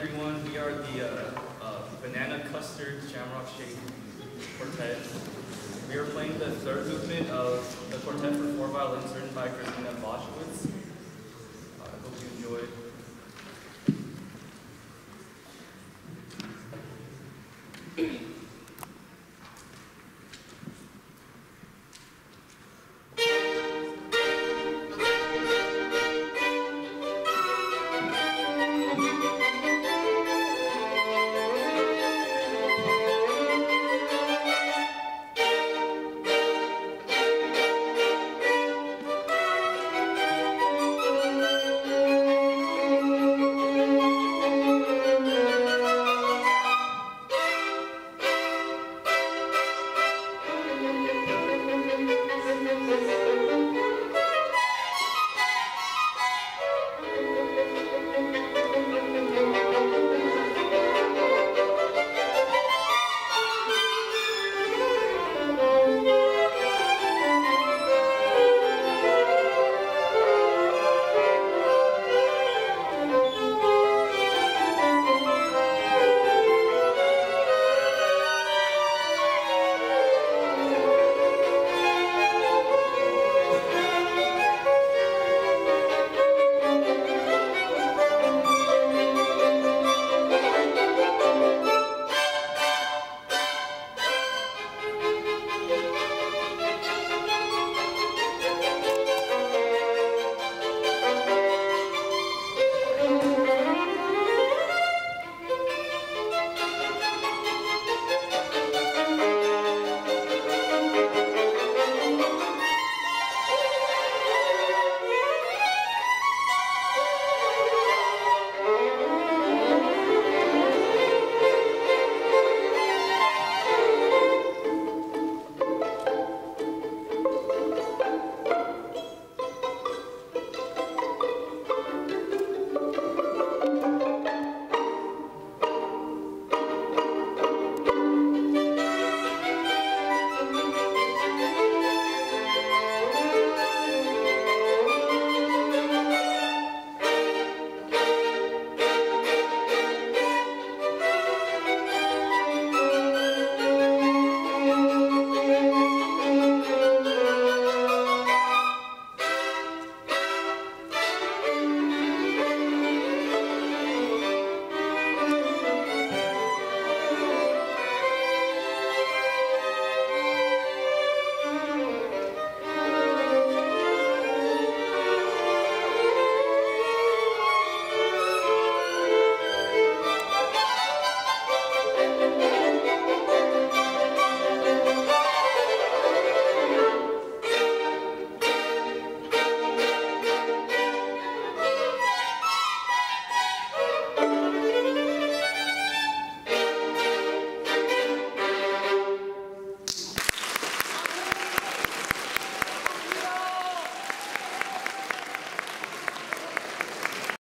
everyone. We are the uh, uh, Banana Custard Shamrock Shake Quartet. We are playing the third movement of the quartet for four violins written by Grażyna Bacewicz. I hope you enjoy.